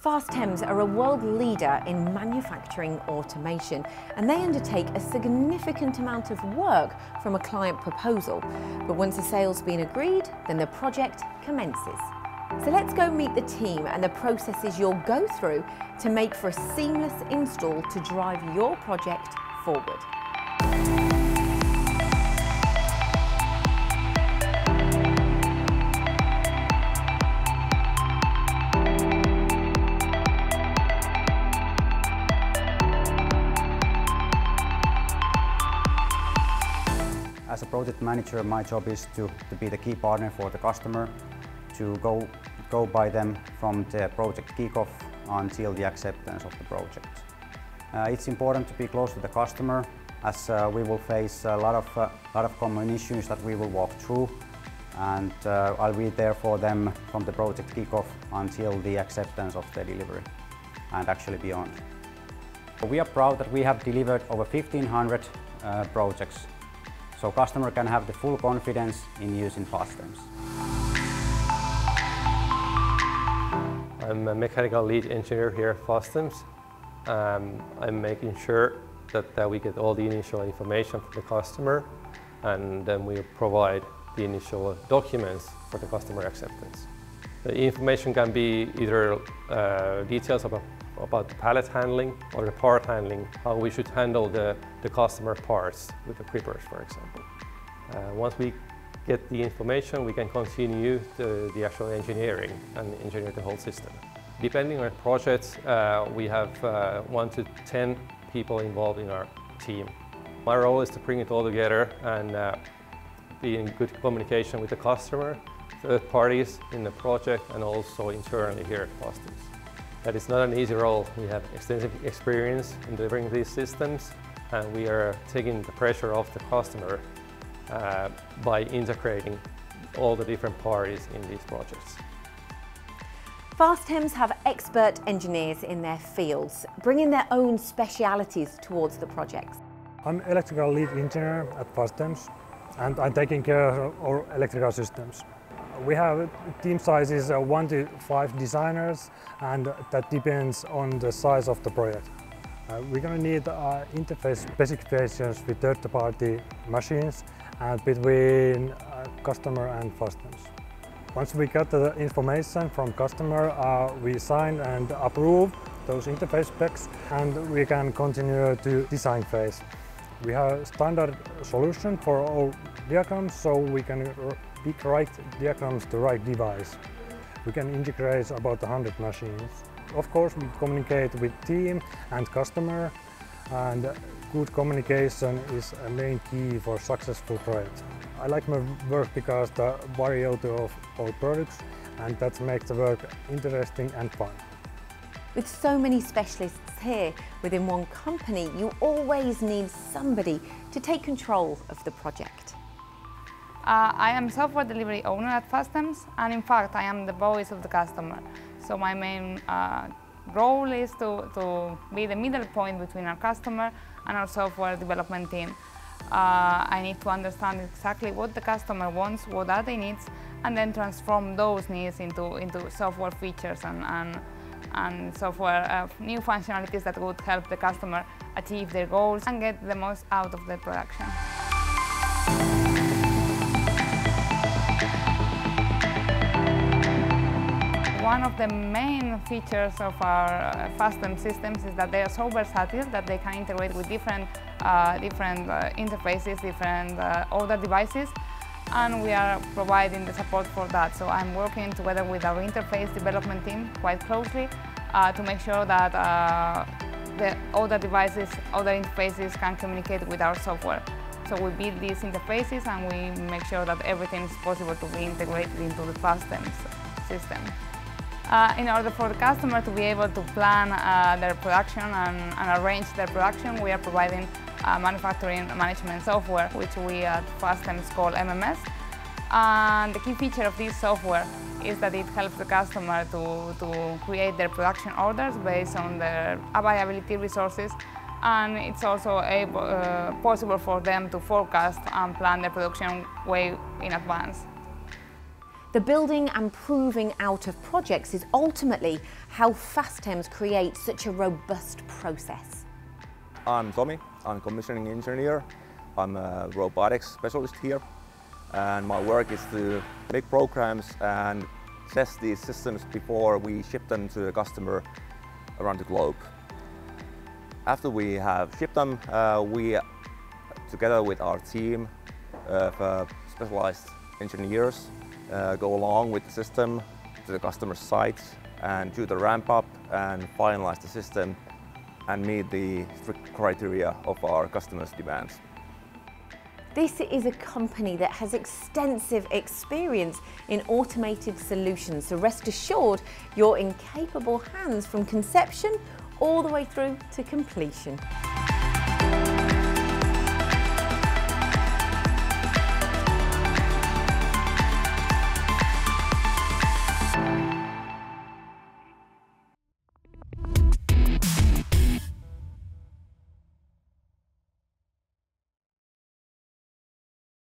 Fast are a world leader in manufacturing automation and they undertake a significant amount of work from a client proposal. But once a sale's been agreed, then the project commences. So let's go meet the team and the processes you'll go through to make for a seamless install to drive your project forward. As a project manager, my job is to, to be the key partner for the customer, to go, go by them from the project kickoff until the acceptance of the project. Uh, it's important to be close to the customer as uh, we will face a lot of, uh, lot of common issues that we will walk through and uh, I'll be there for them from the project kickoff until the acceptance of the delivery and actually beyond. We are proud that we have delivered over 1500 uh, projects so customer can have the full confidence in using Fastems. I'm a mechanical lead engineer here at Fastems. Um, I'm making sure that, that we get all the initial information from the customer and then we provide the initial documents for the customer acceptance. The information can be either uh, details about about the pallet handling or the part handling, how we should handle the, the customer parts with the grippers, for example. Uh, once we get the information, we can continue the, the actual engineering and engineer the whole system. Depending on projects, uh, we have uh, one to 10 people involved in our team. My role is to bring it all together and uh, be in good communication with the customer, third parties in the project and also internally here at Fastems. That is not an easy role. We have extensive experience in delivering these systems and we are taking the pressure off the customer uh, by integrating all the different parties in these projects. Fastems have expert engineers in their fields, bringing their own specialities towards the projects. I'm electrical lead engineer at Fastems and I'm taking care of our electrical systems. We have team sizes uh, one to five designers and that depends on the size of the project. Uh, we're going to need uh, interface specifications with third-party machines and between uh, customer and Fastems. Once we get the information from customer, uh, we sign and approve those interface specs and we can continue to design phase. We have standard solution for all diagrams so we can pick right diagrams to right device. We can integrate about 100 machines. Of course, we communicate with team and customer and good communication is a main key for successful project. I like my work because the variety of all products and that makes the work interesting and fun. With so many specialists here within one company, you always need somebody to take control of the project. Uh, I am software delivery owner at Fastems and in fact I am the voice of the customer. So my main uh, role is to, to be the middle point between our customer and our software development team. Uh, I need to understand exactly what the customer wants, what are their needs, and then transform those needs into, into software features and, and, and software uh, new functionalities that would help the customer achieve their goals and get the most out of the production. One of the main features of our uh, Fastems systems is that they are so versatile that they can integrate with different, uh, different uh, interfaces, different uh, other devices, and we are providing the support for that. So I'm working together with our interface development team quite closely uh, to make sure that uh, the other devices, other interfaces can communicate with our software. So we build these interfaces and we make sure that everything is possible to be integrated into the Fastems system. Uh, in order for the customer to be able to plan uh, their production and, and, arrange their production, we are providing uh, manufacturing management software, which we at Fastems call MMS. And the key feature of this software is that it helps the customer to, to create their production orders based on their availability resources and it's also able, uh, possible for them to forecast and plan their production way in advance. The building and proving out of projects is ultimately how Fastems create such a robust process. I'm Tommy, I'm commissioning engineer. I'm a robotics specialist here and my work is to make programs and test these systems before we ship them to a customer around the globe. After we have shipped them, uh, we, together with our team of uh, specialized engineers, uh, go along with the system to the customer site and do the ramp up and finalize the system and meet the strict criteria of our customers' demands. This is a company that has extensive experience in automated solutions, so rest assured you're in capable hands from conception all the way through to completion.